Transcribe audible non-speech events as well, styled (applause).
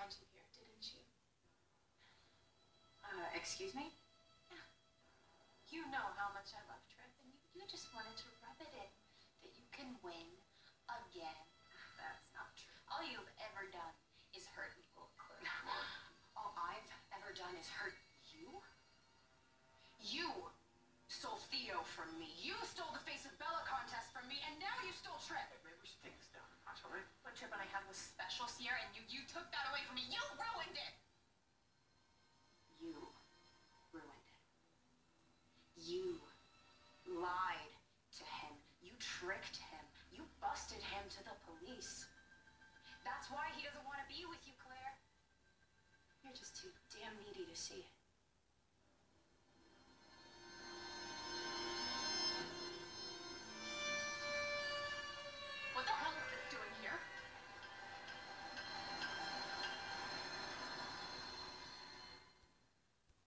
find you here, didn't you? Uh, excuse me? You know how much I love Tripp, and you, you just wanted to rub it in that you can win again. That's not true. All you've ever done is hurt people, (gasps) All I've ever done is hurt you? You stole Theo from me. You stole the was special, Ciara, and you, you took that away from me. You ruined it! You ruined it. You lied to him. You tricked him. You busted him to the police. That's why he doesn't want to be with you, Claire.